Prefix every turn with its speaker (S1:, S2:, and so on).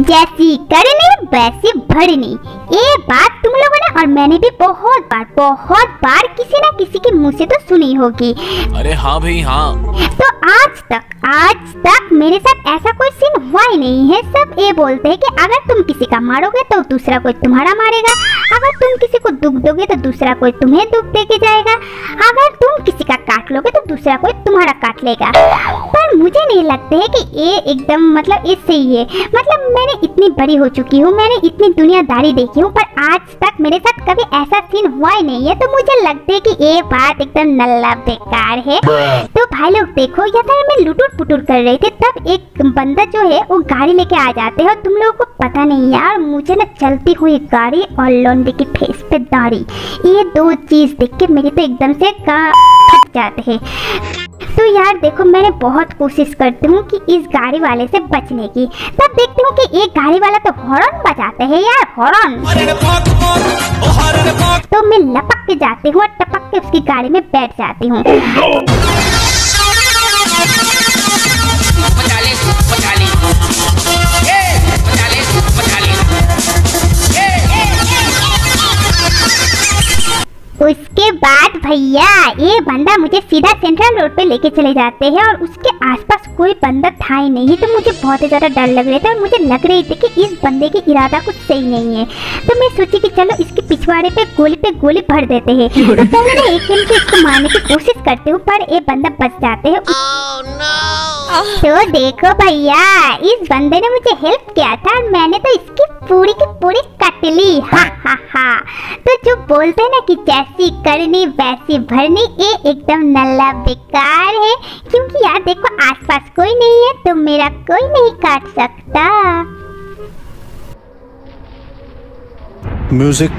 S1: जैसी करनी वैसी भरनी ये बात तुम लोगों ने और मैंने भी बहुत बार बहुत बार किसी ना किसी के मुँह से तो सुनी होगी।
S2: अरे हाँ भाई हाँ।
S1: तो आज तक आज तक मेरे साथ ऐसा कोई सीन हुआ ही नहीं है। सब ये बोलते हैं कि अगर तुम किसी का मारोगे तो दूसरा कोई तुम्हारा मारेगा। अगर तुम किसी को दुख दोगे तो दूसरा कोई तुम्हें दुख दे के जाएगा। अगर तुम किसी का काट लोगे तो दूसरा कोई तुम्हारा काट लेगा। पर मुझे नहीं लगता है कि ये एकदम मतलब ये सही है। मतलब मैंने इतनी बड़ी हो चुकी हूँ मैंने इतनी दुनियादारी देखी हूँ पर आज तक मेरे साथ कभी ऐसा सीन हुआ ही नहीं है। तो मुझे लगता है कि ये बात एकदम नल्ला बेकार है। तो भाई लोग देखो यार मैं लुटुर पुटुर कर रही थी तब एक बंदा जो है वो गाड़ी लेके आ जाते हैं और तुम लोगों को पता नहीं यार मुझे ना चलती हुई गाड़ी और लौंडे की फेस पे दाढ़ी ये दो चीज़ देख के मेरे तो एकदम से का फट जाते हैं। तो यार देखो, मैंने बहुत कोशिश करती हूँ कि इस गाड़ी वाले से बचने की। तब देखती हूँ कि एक गाड़ी वाला तो हॉर्न बजाते हैं यार हॉर्न तो मैं लपक के जाती हूँ और टपक के उसकी गाड़ी में बैठ जाती हूँ। उसके बाद भैया ये बंदा मुझे सीधा सेंट्रल रोड पे लेके चले जाते हैं और उसके आसपास कोई बंदा था ही नहीं। तो मुझे बहुत ही ज़्यादा डर लग रहा था और मुझे लग रही थी कि इस बंदे की इरादा कुछ सही नहीं है। तो मैं सोची कि चलो इसके पिछवाड़े पे गोली पे गोली भर देते हैं। तो पहले एक दिन से इसको मारने की कोशिश करती हूँ पर ये बंदा बच जाते हैं। तो देखो भैया इस बंदे ने मुझे हेल्प किया था और मैंने तो इसकी पूरी की पूरी कट ली हा हा हा। तो जो बोलते ना कि जैसी करनी, वैसी भरनी, ये एकदम नल्ला बेकार है। क्योंकि यार देखो, आसपास कोई नहीं है तो मेरा कोई नहीं काट सकता।
S3: Music